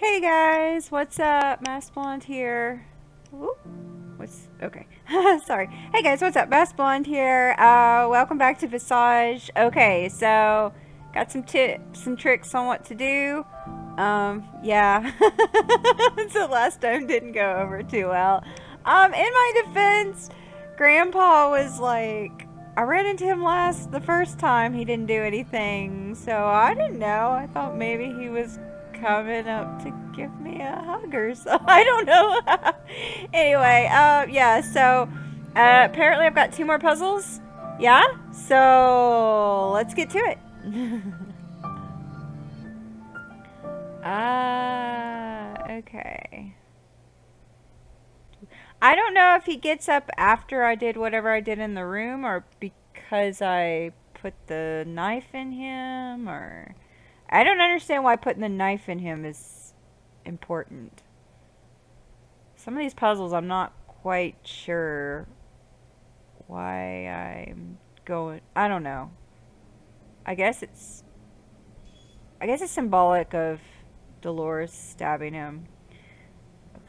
Hey guys, what's up? MasquedBlonde here. Ooh, what's okay? Sorry. Hey guys, what's up? MasquedBlonde here. Uh, welcome back to Visage. Okay, so got some tips and tricks on what to do. Um, yeah. so last time didn't go over too well. Um, in my defense, Grandpa was like, I ran into him last the first time. He didn't do anything, so I didn't know. I thought maybe he was coming up to give me a hug or so. I don't know. anyway, uh, yeah, so uh, apparently I've got two more puzzles. Yeah? So let's get to it. Ah, uh, okay. I don't know if he gets up after I did whatever I did in the room or because I put the knife in him or... I don't understand why putting the knife in him is important. Some of these puzzles I'm not quite sure why I'm going... I don't know. I guess it's... I guess it's symbolic of Dolores stabbing him.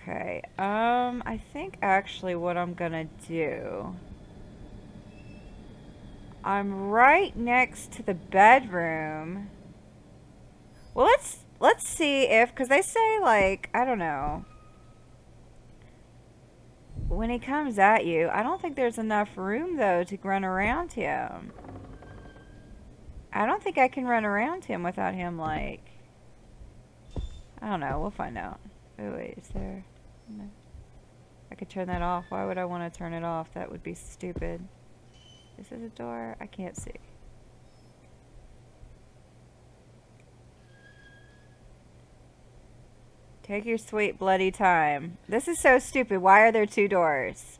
Okay, um, I think actually what I'm gonna do... I'm right next to the bedroom. Well, let's, let's see if, because they say, like, I don't know. When he comes at you, I don't think there's enough room, though, to run around him. I don't think I can run around him without him, like... I don't know, we'll find out. Oh, wait, is there... No. I could turn that off. Why would I want to turn it off? That would be stupid. Is it a door? I can't see. Take your sweet bloody time. This is so stupid. Why are there two doors?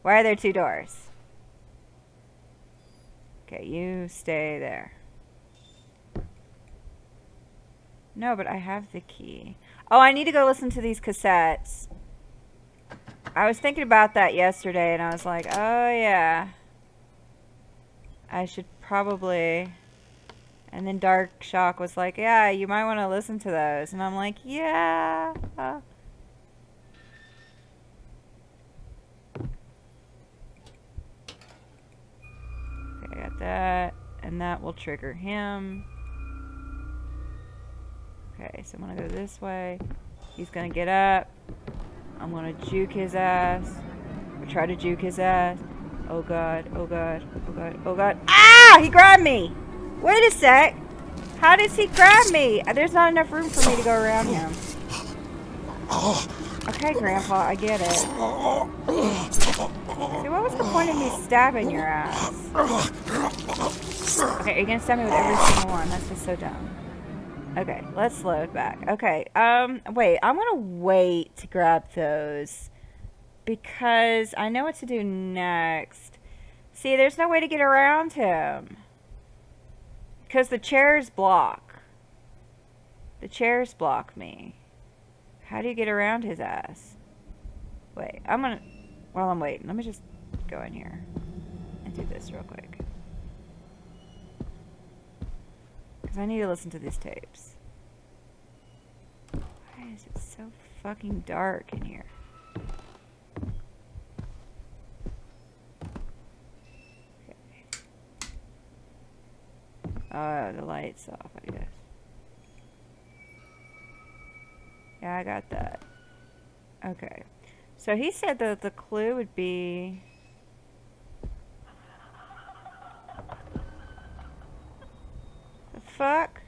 Why are there two doors? Okay, you stay there. No, but I have the key. Oh, I need to go listen to these cassettes. I was thinking about that yesterday, and I was like, oh, yeah. I should probably... And then Dark Shock was like, yeah, you might want to listen to those. And I'm like, yeah. Okay, I got that. And that will trigger him. Okay, so I'm gonna go this way. He's gonna get up. I'm gonna juke his ass. Or try to juke his ass. Oh god, oh god, oh god, oh god. Ah! He grabbed me! Wait a sec. How does he grab me? There's not enough room for me to go around him. Okay, Grandpa, I get it. See, what was the point of me stabbing your ass? Okay, you're gonna stab me with every single one. That's just so dumb. Okay, let's load back. Okay, um, wait, I'm gonna wait to grab those because I know what to do next. See, there's no way to get around him because the chairs block. The chairs block me. How do you get around his ass? Wait, I'm gonna, while I'm waiting, let me just go in here and do this real quick. Because I need to listen to these tapes. Why is it so fucking dark in here? Oh, the light's off, I guess. Yeah, I got that. Okay. So he said that the clue would be fuck?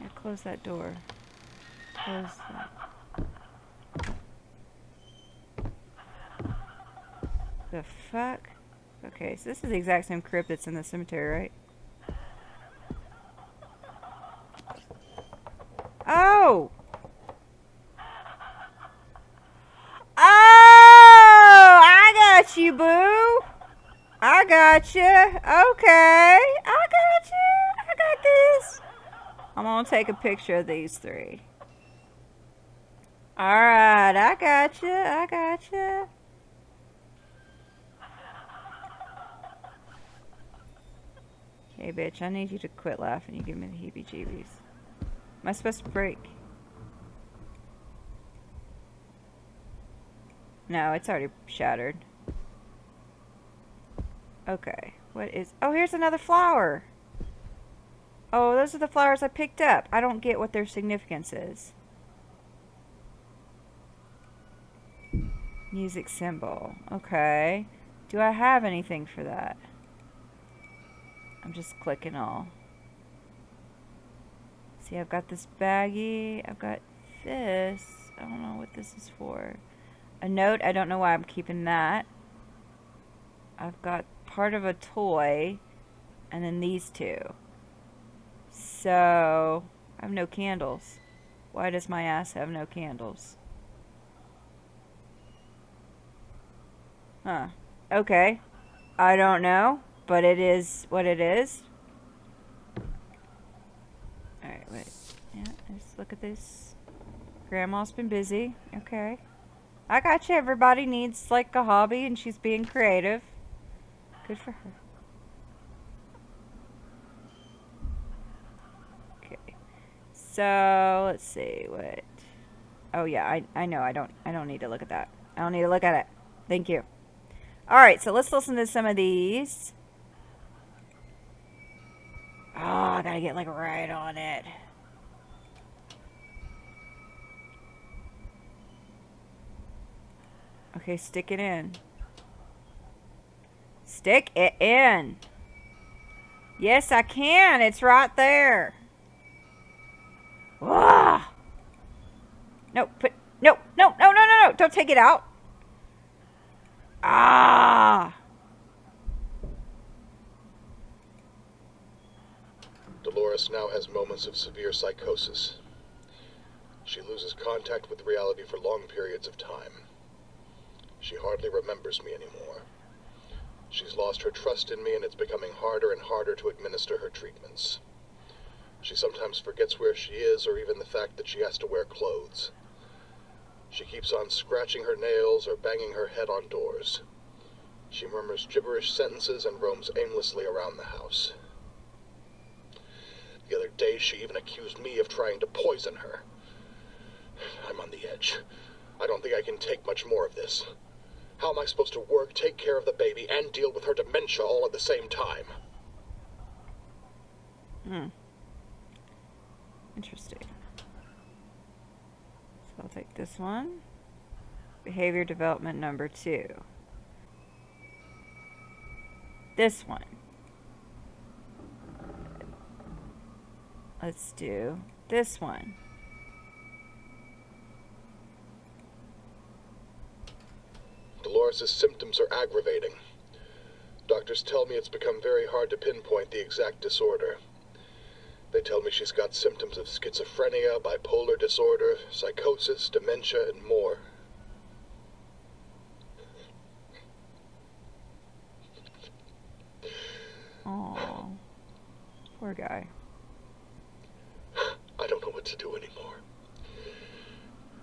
Yeah, close that door. Close that. The fuck? Okay, so this is the exact same crypt that's in the cemetery, right? Oh! Oh! I got you, boo! I got you. Okay. I got you. I got this. I'm going to take a picture of these three. Alright. I got you. I got you. Hey, bitch, I need you to quit laughing. You give me the heebie-jeebies. Am I supposed to break? No, it's already shattered. Okay, what is... Oh, here's another flower! Oh, those are the flowers I picked up. I don't get what their significance is. Music symbol. Okay. Do I have anything for that? I'm just clicking all. See, I've got this baggie. I've got this. I don't know what this is for. A note. I don't know why I'm keeping that. I've got part of a toy. And then these two. So, I have no candles. Why does my ass have no candles? Huh. Okay. I don't know, but it is what it is. Alright, wait. Yeah, let's look at this. Grandma's been busy. Okay. I got you. Everybody needs, like, a hobby, and she's being creative. Good for her. Okay. So, let's see. What? Oh, yeah. I, I know. I don't, I don't need to look at that. I don't need to look at it. Thank you. All right, so let's listen to some of these. Oh, I gotta get like right on it. Okay, stick it in. Stick it in. Yes, I can. It's right there. Ah! No, put no, no, no, no, no, no. Don't take it out. Ah! Dolores now has moments of severe psychosis. She loses contact with reality for long periods of time. She hardly remembers me anymore. She's lost her trust in me, and it's becoming harder and harder to administer her treatments. She sometimes forgets where she is, or even the fact that she has to wear clothes. She keeps on scratching her nails or banging her head on doors. She murmurs gibberish sentences and roams aimlessly around the house. The other day, she even accused me of trying to poison her. I'm on the edge. I don't think I can take much more of this. How am I supposed to work, take care of the baby, and deal with her dementia all at the same time? Hmm. Interesting. So I'll take this one. Behavior development number two. This one. Let's do this one. Dolores' symptoms are aggravating. Doctors tell me it's become very hard to pinpoint the exact disorder. They tell me she's got symptoms of schizophrenia, bipolar disorder, psychosis, dementia, and more. Oh, poor guy. To do anymore.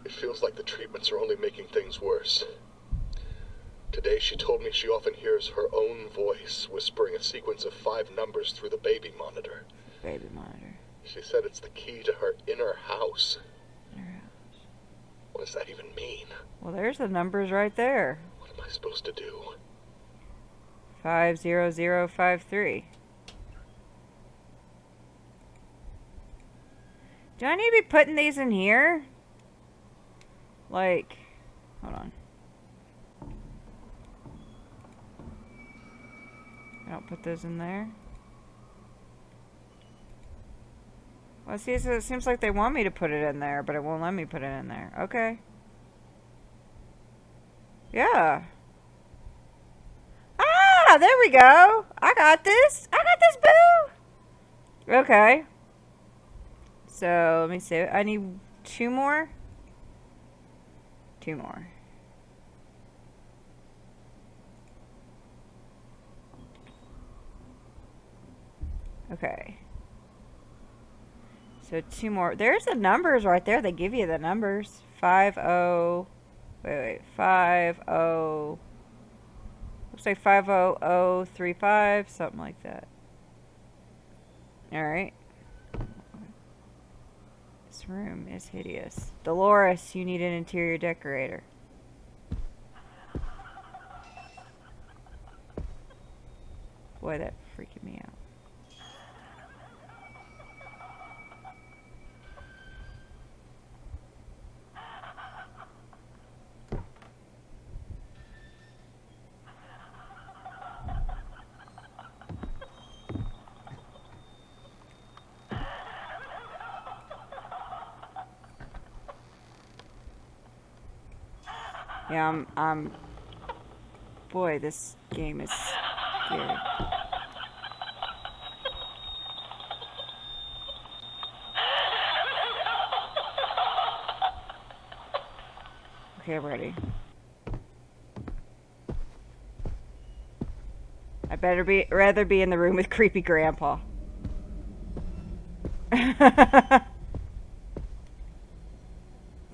It feels like the treatments are only making things worse. Today she told me she often hears her own voice whispering a sequence of five numbers through the baby monitor. Baby monitor. She said it's the key to her inner house. Inner house. What does that even mean? Well, there's the numbers right there. What am I supposed to do? 50053. Do I need to be putting these in here? Like, hold on. I don't put those in there. Well, see, so it seems like they want me to put it in there, but it won't let me put it in there. Okay. Yeah. Ah, there we go. I got this. I got this, boo. Okay. So, let me see. I need two more. Two more. Okay. So two more. There's the numbers right there. They give you the numbers. Five oh. Wait, wait. Five oh. Looks like five oh oh three five. Something like that. Alright. This room is hideous. Dolores, you need an interior decorator. Boy, that freaking me out. Yeah, I'm, I'm, um, boy, this game is scary. Okay, I'm ready. I better be, rather be in the room with creepy grandpa.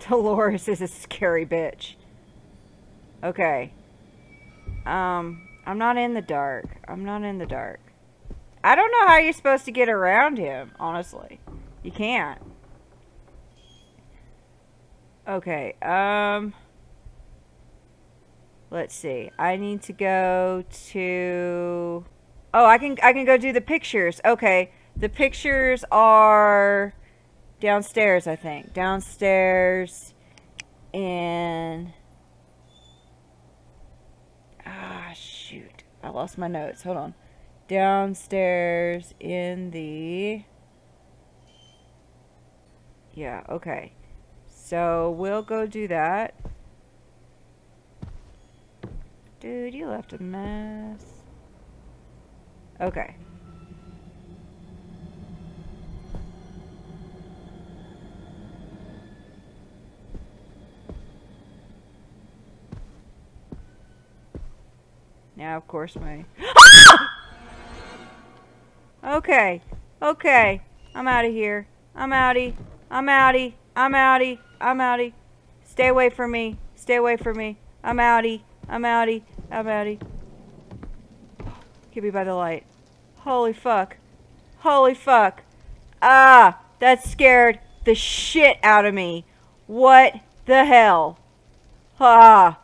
Dolores is a scary bitch. Okay. Um, I'm not in the dark. I'm not in the dark. I don't know how you're supposed to get around him, honestly. You can't. Okay, um... Let's see. I need to go to... Oh, I can I can go do the pictures. Okay. The pictures are downstairs, I think. Downstairs in Ah, shoot. I lost my notes. Hold on. Downstairs in the... Yeah, okay. So, we'll go do that. Dude, you left a mess. Okay. Now, of course, my... okay. Okay. I'm out of here. I'm outie. I'm outie. I'm outie. I'm outie. Stay away from me. Stay away from me. I'm outie. I'm outie. I'm outie. Get me by the light. Holy fuck. Holy fuck. Ah, that scared the shit out of me. What the hell? Ha.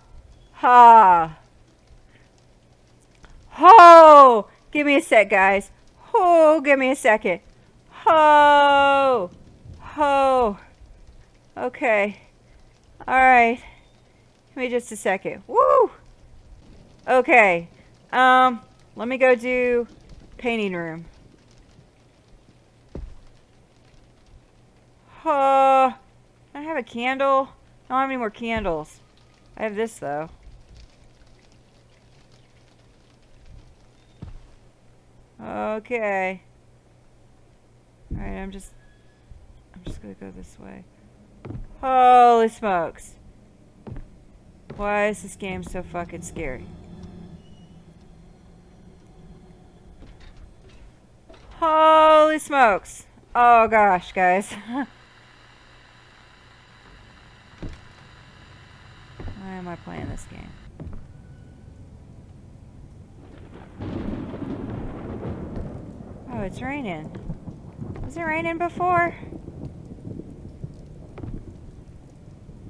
Ha. Oh, give me a sec, guys. Oh, give me a second. Oh, oh. Okay. All right. Give me just a second. Woo. Okay. Um, let me go do painting room. Oh, I have a candle. I don't have any more candles. I have this though. Okay. Alright, I'm just... I'm just gonna go this way. Holy smokes. Why is this game so fucking scary? Holy smokes. Oh gosh, guys. Why am I playing this game? Oh, it's raining. Was it raining before?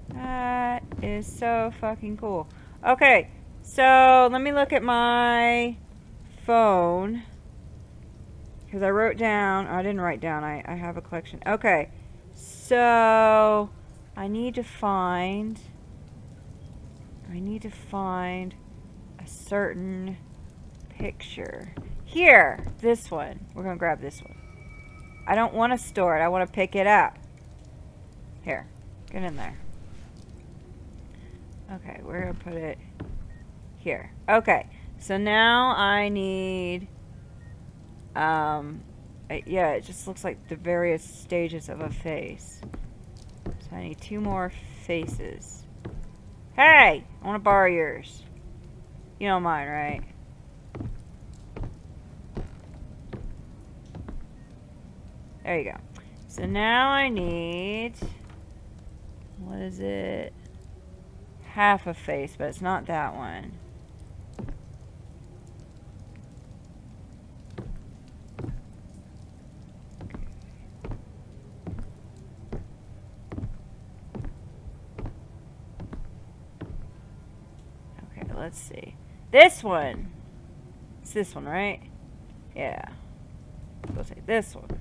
That is so fucking cool. Okay, so let me look at my phone. Because I wrote down, oh, I didn't write down, I, I have a collection. Okay, so I need to find, I need to find a certain picture. Here, this one. We're going to grab this one. I don't want to store it. I want to pick it up. Here, get in there. Okay, we're going to put it here. Okay, so now I need, um, yeah, it just looks like the various stages of a face. So I need two more faces. Hey, I want to borrow yours. You don't mind, right? There you go. So now I need, what is it? Half a face, but it's not that one. Okay, let's see. This one! It's this one, right? Yeah. Let's go take this one.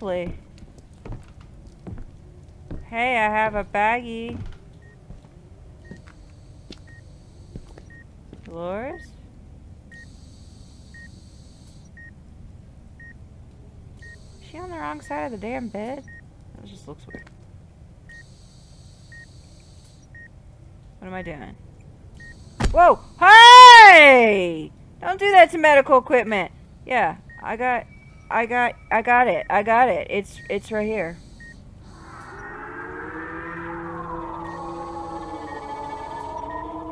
Lovely. Hey, I have a baggie. Dolores? Is she on the wrong side of the damn bed? That just looks weird. What am I doing? Whoa! Hey! Don't do that to medical equipment. Yeah, I got, I got, I got it. I got it. It's, it's right here.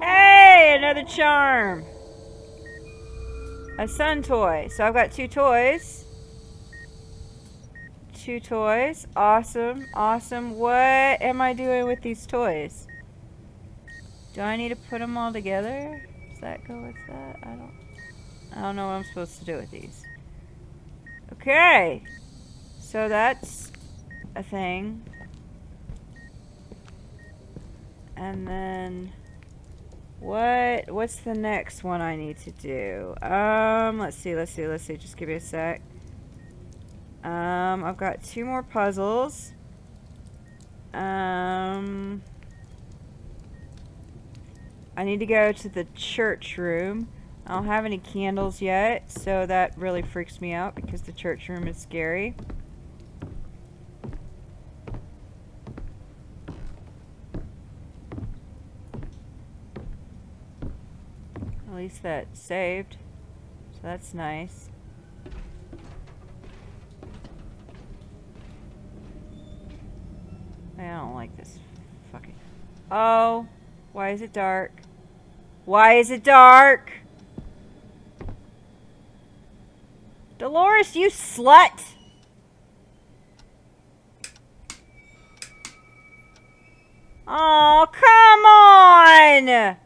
Hey, another charm. A sun toy. So I've got two toys. Two toys. Awesome. Awesome. What am I doing with these toys? Do I need to put them all together? Does that go with that? I don't... I don't know what I'm supposed to do with these. Okay. So that's a thing. And then what what's the next one I need to do? Um, let's see, let's see, let's see. Just give me a sec. Um, I've got two more puzzles. Um, I need to go to the church room. I don't have any candles yet, so that really freaks me out because the church room is scary. At least that saved, so that's nice. I don't like this fucking... Oh, why is it dark? Why is it dark? Dolores, you slut! Oh, come on!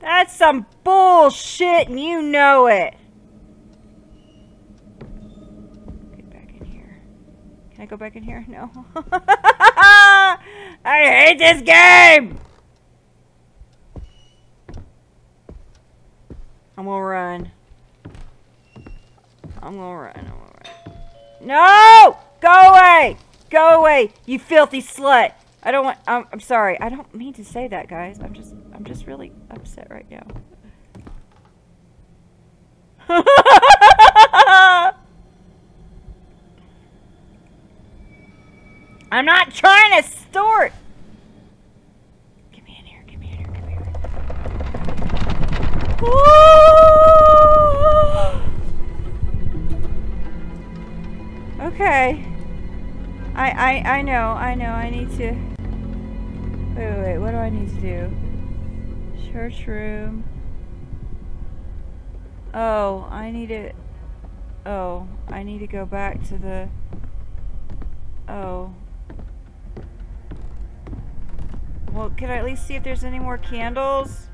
That's some bullshit and you know it. Get back in here. Can I go back in here? No. I hate this game! I'm gonna run. I'm gonna run. I'm gonna run. No! Go away! Go away, you filthy slut! I don't want. I'm, I'm sorry. I don't mean to say that, guys. I'm just. I'm just really upset right now. I'm not trying to store. Okay. I, I, I know, I know, I need to... Wait, wait, wait, what do I need to do? Church room. Oh, I need to... Oh, I need to go back to the... Oh. Well, can I at least see if there's any more candles?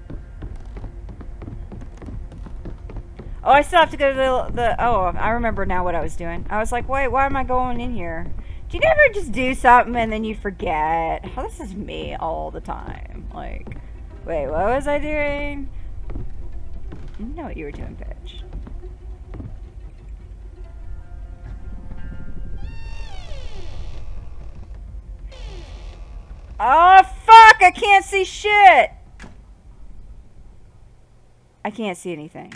Oh, I still have to go to the, the... Oh, I remember now what I was doing. I was like, wait, why am I going in here? Do you never just do something and then you forget? Oh, this is me all the time. Like, wait, what was I doing? You know what you were doing, bitch. Oh, fuck! I can't see shit! I can't see anything.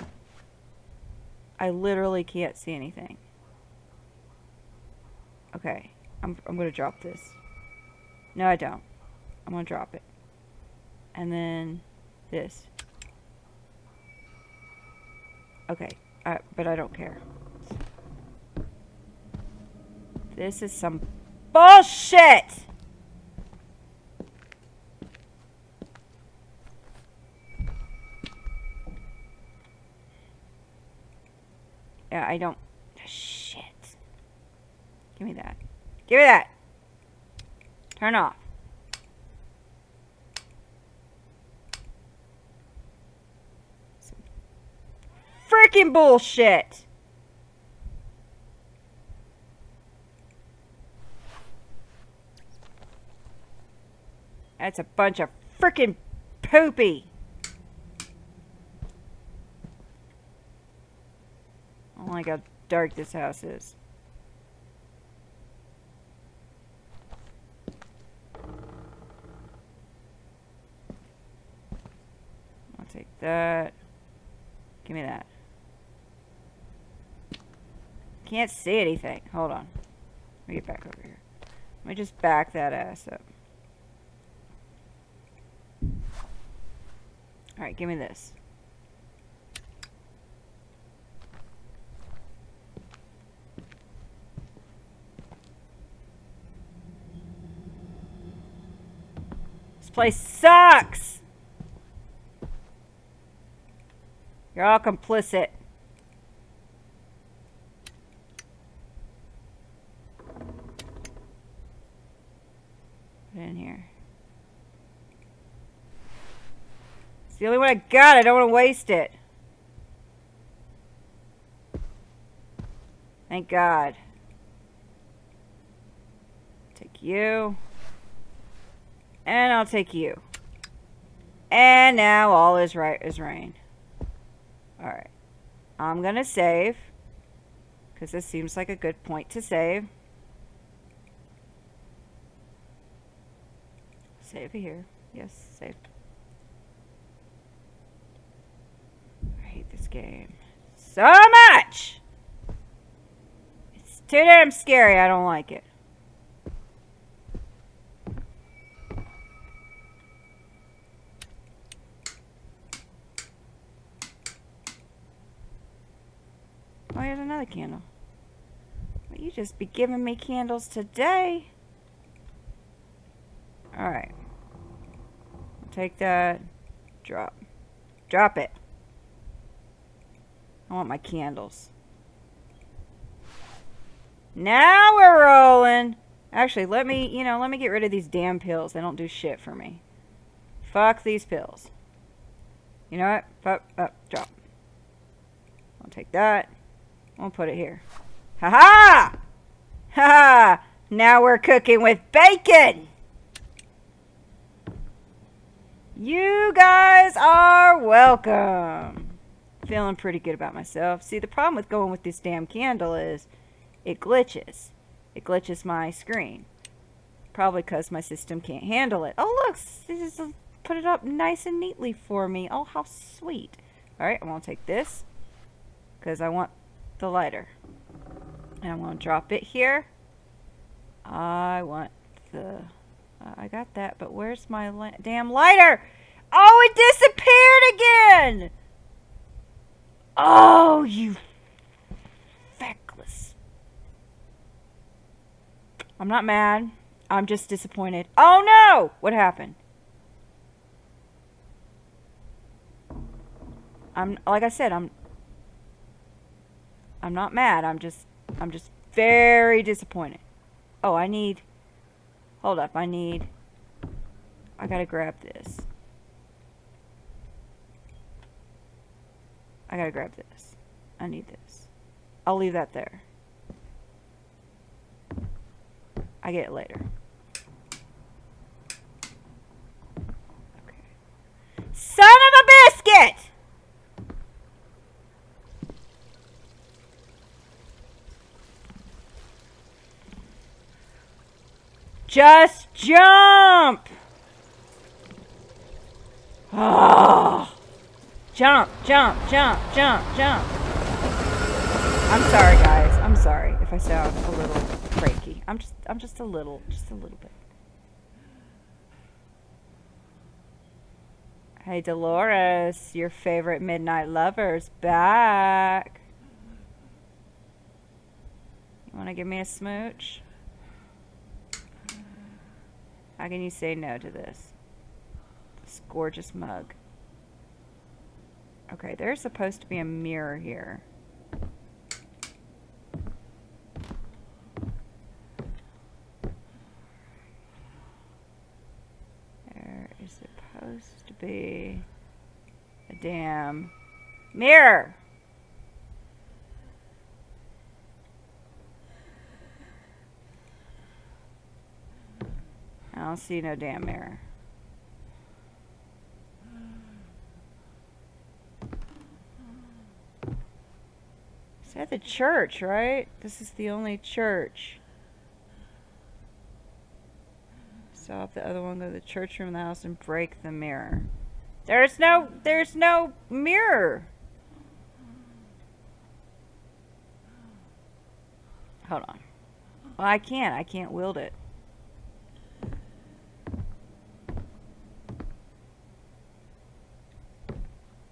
I literally can't see anything. Okay. I'm, I'm gonna drop this. No, I don't. I'm gonna drop it. And then this. Okay. Uh, but I don't care. This is some bullshit! I don't... Shit. Give me that. Give me that! Turn off. Freaking bullshit! That's a bunch of freaking poopy. Oh my god, dark this house is. I'll take that. Give me that. Can't see anything. Hold on. Let me get back over here. Let me just back that ass up. Alright, give me this. This place sucks! You're all complicit. Put in here. It's the only one I got. I don't want to waste it. Thank God. Take you. And I'll take you. And now all is right as rain. Alright. I'm going to save. Because this seems like a good point to save. Save here. Yes, save. I hate this game so much! It's too damn scary. I don't like it. Oh, here's another candle. Well, you just be giving me candles today. Alright. Take that. Drop. Drop it. I want my candles. Now we're rolling. Actually, let me, you know, let me get rid of these damn pills. They don't do shit for me. Fuck these pills. You know what? Fuck, up, drop. I'll take that. I'll put it here. Ha ha! Ha! Now we're cooking with bacon! You guys are welcome. Feeling pretty good about myself. See, the problem with going with this damn candle is it glitches. It glitches my screen. Probably because my system can't handle it. Oh, look! This is put it up nice and neatly for me. Oh, how sweet. Alright, I'm going to take this. Because I want the lighter. And I'm going to drop it here. I want the... Uh, I got that, but where's my li damn lighter? Oh, it disappeared again! Oh, you feckless. I'm not mad. I'm just disappointed. Oh, no! What happened? I'm, like I said, I'm, I'm not mad. I'm just, I'm just very disappointed. Oh, I need, hold up. I need, I gotta grab this. I gotta grab this. I need this. I'll leave that there. I get it later. Okay. Son of a biscuit! Just jump! Oh. Jump, jump, jump, jump, jump. I'm sorry, guys. I'm sorry if I sound a little cranky. I'm just, I'm just a little, just a little bit. Hey, Dolores, your favorite midnight lover's back. You want to give me a smooch? How can you say no to this? This gorgeous mug. Okay, there's supposed to be a mirror here. There is supposed to be a damn mirror. I don't see no damn mirror. Is that the church, right? This is the only church. Stop the other one, go to the church room in the house and break the mirror. There's no, there's no mirror. Hold on. Well, I can't. I can't wield it.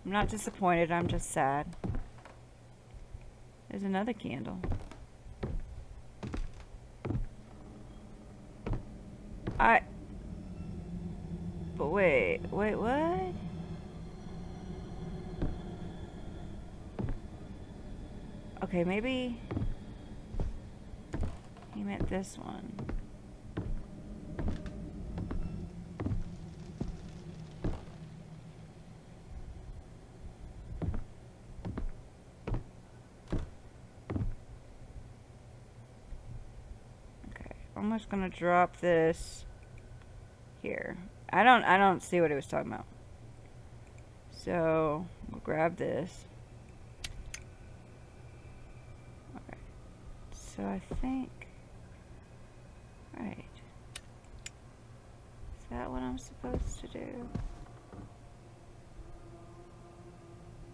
I'm not disappointed. I'm just sad. There's another candle. I... But wait, wait, what? Okay, maybe... He meant this one. Okay, I'm just gonna drop this here. I don't I don't see what he was talking about. So we'll grab this. So I think right. Is that what I'm supposed to do?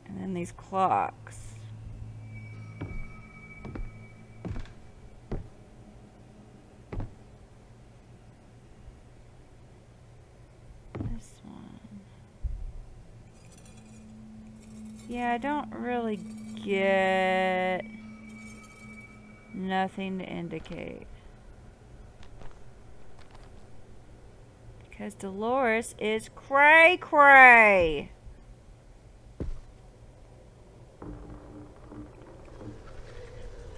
And then these clocks. This one. Yeah, I don't really get nothing to indicate. Because Dolores is cray cray.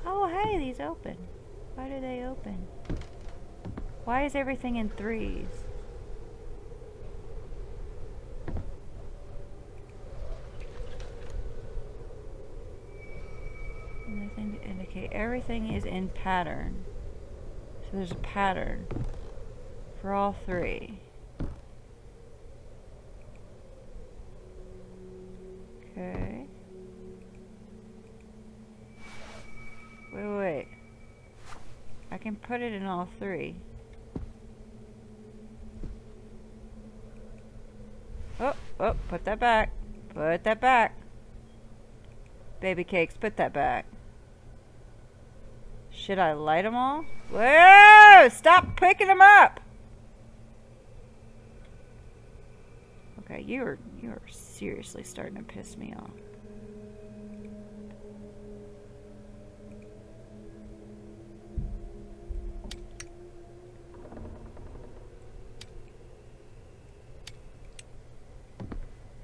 Oh, hey, these open. Why do they open? Why is everything in threes? Nothing to indicate. Everything is in pattern. So there's a pattern for all three. Okay. Wait, wait, wait. I can put it in all three. Oh, oh, put that back. Put that back. Baby cakes, put that back. Should I light them all? Whoa! Stop picking them up! Okay, you're you're seriously starting to piss me off.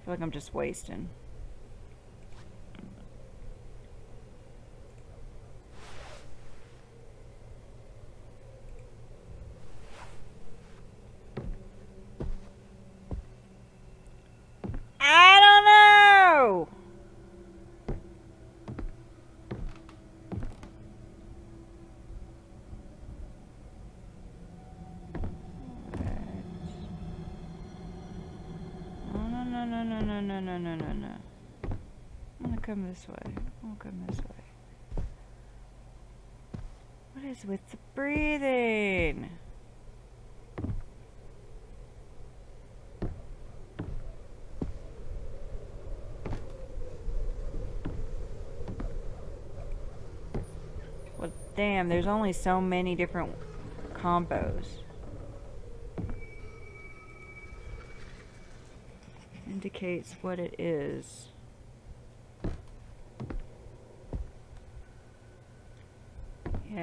Like I'm just wasting. This way. Gonna come this way. What is with the breathing? Well, damn, there's only so many different combos. Indicates what it is.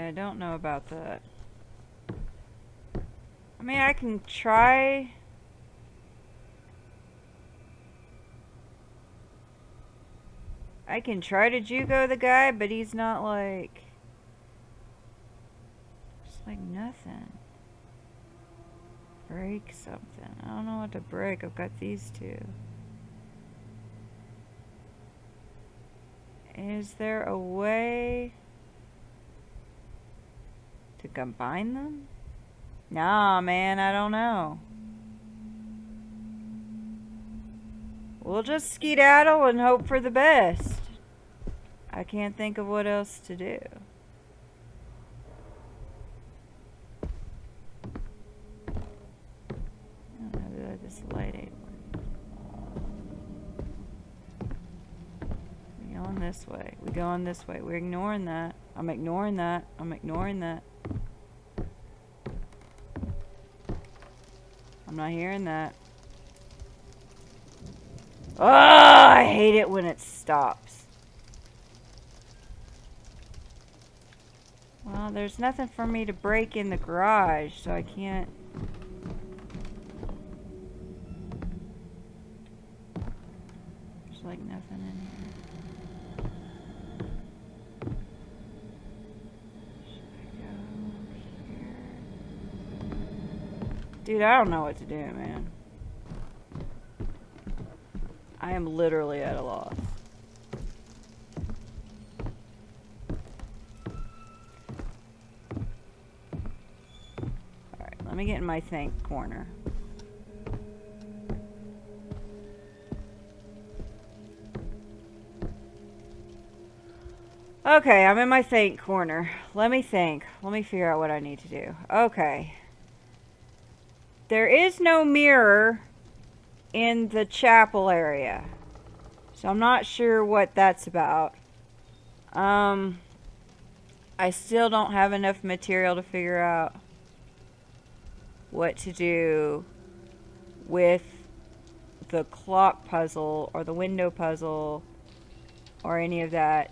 I don't know about that. I mean, I can try... I can try to Jugo the guy, but he's not like... Just like nothing. break something. I don't know what to break. I've got these two. Is there a way to combine them? Nah, man, I don't know. We'll just skedaddle and hope for the best. I can't think of what else to do. This light ain't We going this way. We going this way. We're ignoring that. I'm ignoring that. I'm ignoring that. I'm not hearing that. Oh, I hate it when it stops. Well, there's nothing for me to break in the garage, so I can't... There's like nothing in here. Should I go here? Dude, I don't know what to do, man. I am literally at a loss. Alright, let me get in my think corner. Okay, I'm in my think corner. Let me think. Let me figure out what I need to do. Okay. There is no mirror in the chapel area. So I'm not sure what that's about. Um, I still don't have enough material to figure out what to do with the clock puzzle or the window puzzle or any of that.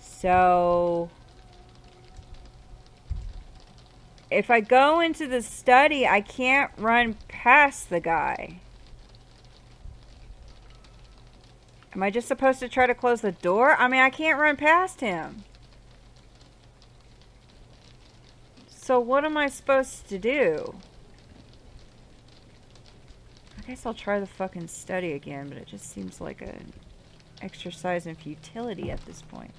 So if I go into the study, I can't run past the guy. Am I just supposed to try to close the door? I mean, I can't run past him. So what am I supposed to do? I guess I'll try the fucking study again, but it just seems like an exercise in futility at this point.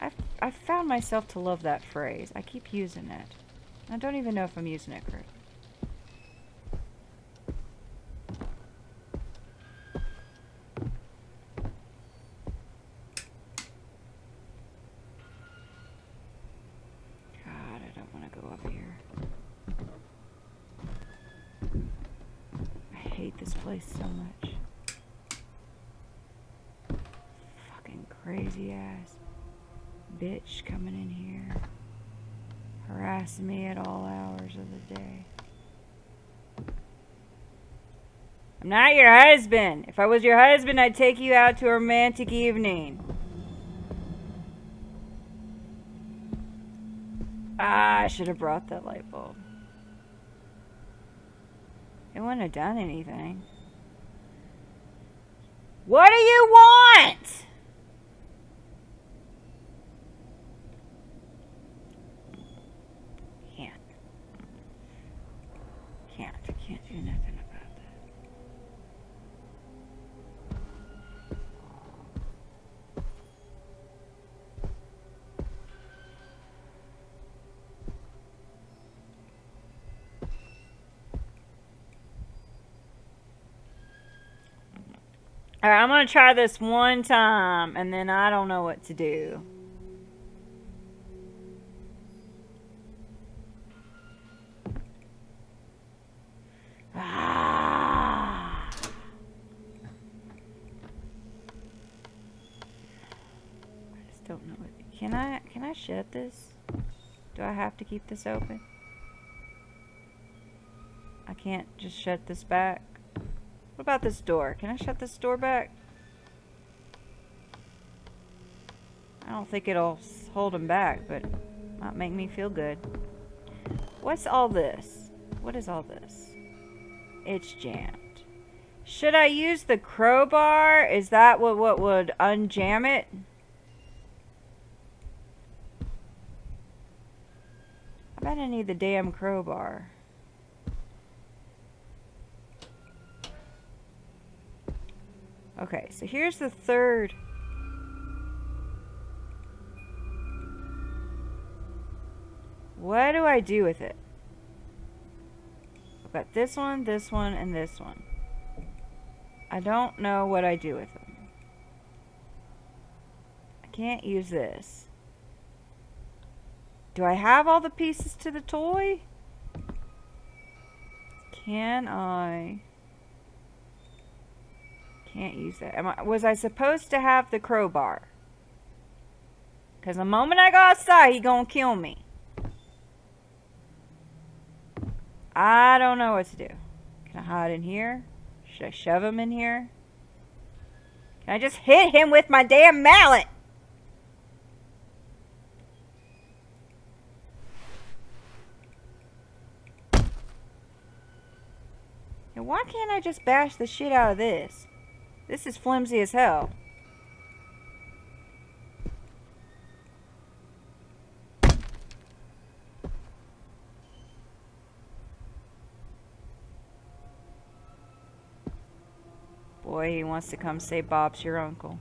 I've, I've found myself to love that phrase. I keep using it. I don't even know if I'm using it correctly. God, I don't want to go up here. I hate this place so much. Fucking crazy ass bitch coming in here. Harassing me at all hours of the day. I'm not your husband. If I was your husband, I'd take you out to a romantic evening. Ah, I should have brought that light bulb. It wouldn't have done anything. What do you want? Can't. Can't. Can't do nothing about that. Alright, I'm gonna try this one time, and then I don't know what to do. Ah. I just don't know what. Can I can I shut this? Do I have to keep this open? I can't just shut this back. What about this door? Can I shut this door back? I don't think it'll hold him back, but might make me feel good. What's all this? What is all this? It's jammed. Should I use the crowbar? Is that what, what would unjam it? I bet I need the damn crowbar. Okay, so here's the third. What do I do with it? I've got this one, this one, and this one. I don't know what I do with them. I can't use this. Do I have all the pieces to the toy? Can I... Can't use that. I, was I supposed to have the crowbar? Because the moment I go outside, he gonna kill me. I don't know what to do. Can I hide in here? Should I shove him in here? Can I just hit him with my damn mallet? And why can't I just bash the shit out of this? This is flimsy as hell. Boy, he wants to come say Bob's your uncle.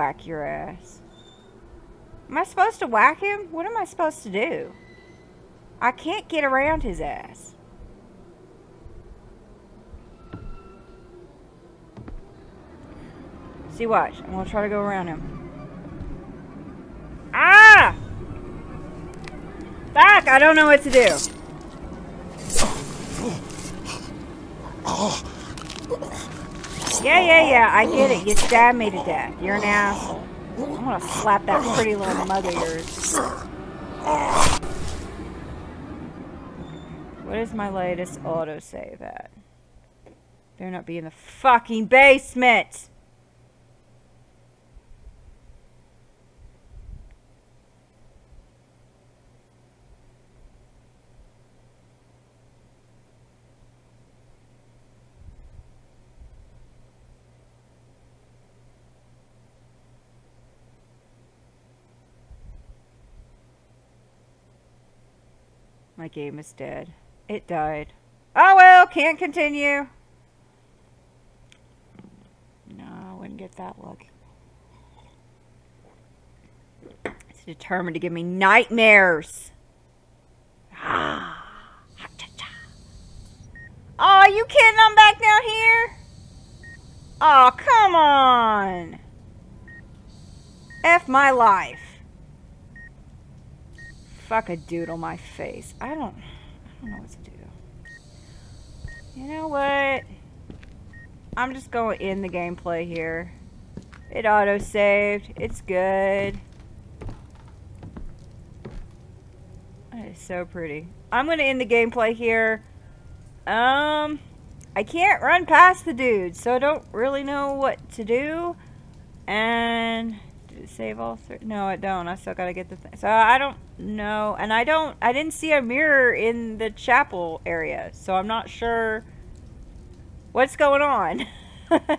Whack your ass. Am I supposed to whack him? What am I supposed to do? I can't get around his ass. See, watch. I'm gonna try to go around him. Ah! Fuck! I don't know what to do. Yeah, yeah, yeah. I get it. You stabbed me to death. You're an asshole. I'm gonna slap that pretty little mug of yours. What is my latest autosave at? Better not be in the fucking basement! My game is dead. It died. Oh well, can't continue. No, I wouldn't get that lucky. It's determined to give me nightmares. Ah. Oh, you kidding? I'm back down here? Oh, come on. F my life fuck a doodle my face. I don't, I don't know what to do. You know what? I'm just going to end the gameplay here. It auto-saved. It's good. Is so pretty. I'm going to end the gameplay here. Um, I can't run past the dude, so I don't really know what to do. And did it save all three? No, I don't. I still gotta get the thing. So I don't know. And I don't, I didn't see a mirror in the chapel area. So I'm not sure what's going on.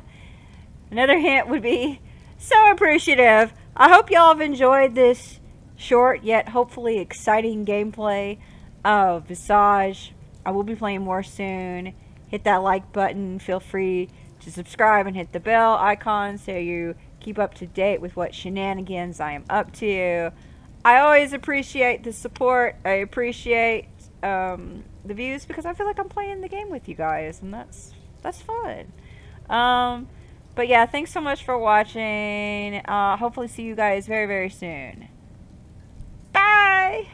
Another hint would be so appreciative. I hope y'all have enjoyed this short yet hopefully exciting gameplay of Visage. I will be playing more soon. Hit that like button. Feel free to subscribe and hit the bell icon so you keep up to date with what shenanigans I am up to. I always appreciate the support. I appreciate um, the views because I feel like I'm playing the game with you guys, and that's that's fun. Um, but yeah, thanks so much for watching. Uh, hopefully, see you guys very very soon. Bye.